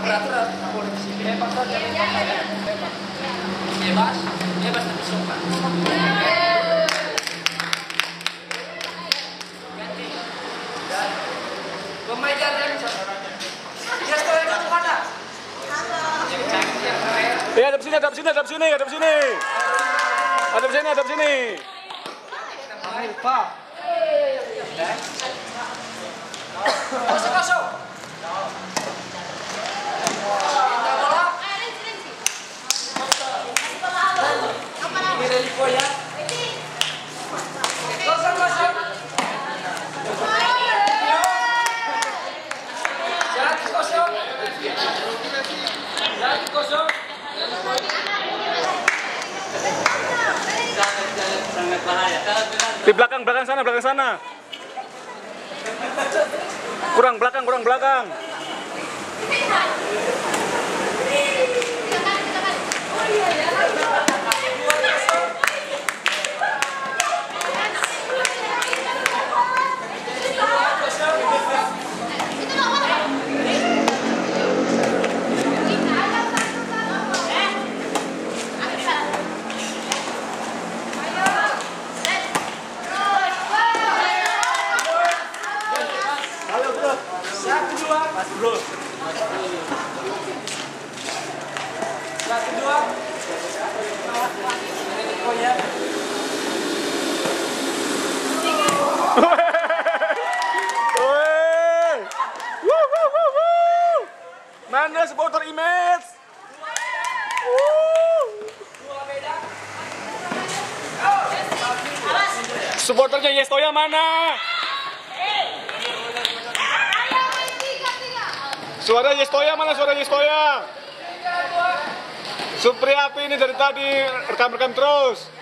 berat nggak boleh bebas saja bebas saja bebas bebas bebas tapi suka ganti. Pemain jangan dia sekolah di mana yang canggih yang keren Ya, ada sini, ada sini, ada sini, ada sini. Ada sini, ada sini. Pak. Kosong kosong. Pindah bola. Ini Relipo ya. Kosong kosong. Satu kosong. Satu kosong. Sangat bahaya. Di belakang, belakang sana, belakang sana. Kurang belakang, kurang belakang. Satu dua. Mana supporter image? Supporternya Yestoya mana? Suara Yestoya mana suara Yestoya? Supriyapi ini dari tadi rekam-rekam terus.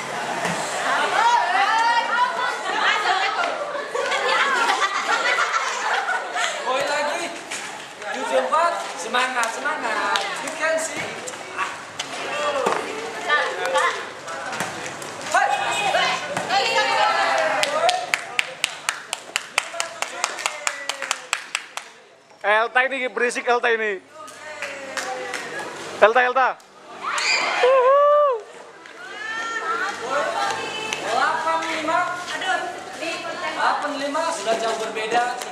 Elta ini berisik Elta ini. Elta Elta. Delapan lima, aduh, delapan lima sudah jauh berbeda.